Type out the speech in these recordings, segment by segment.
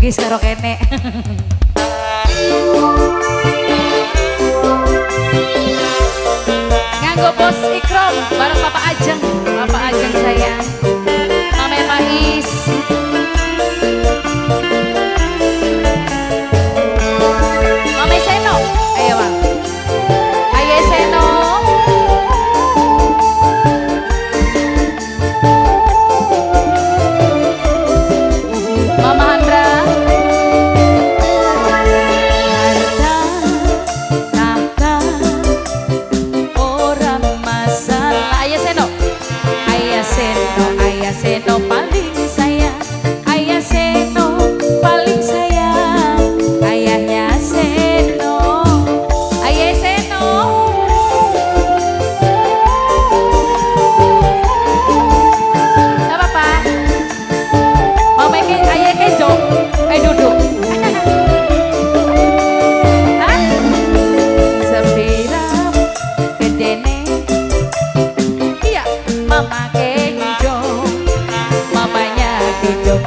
Gis karo kene. Nganggo bos Ikrom, bareng Bapak Aji.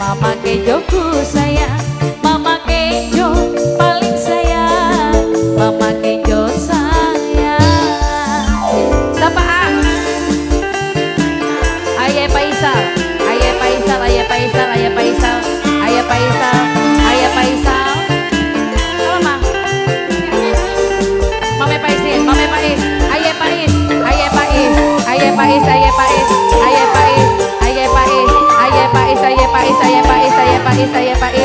mama ke joku sayang. saya Pak E.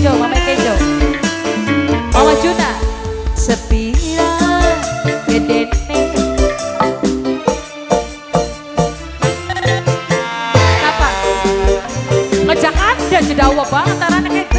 Kejo, Mama Kejo. Mama Juna. Sepira gede Apa? Ngejak ada jedawa banget anak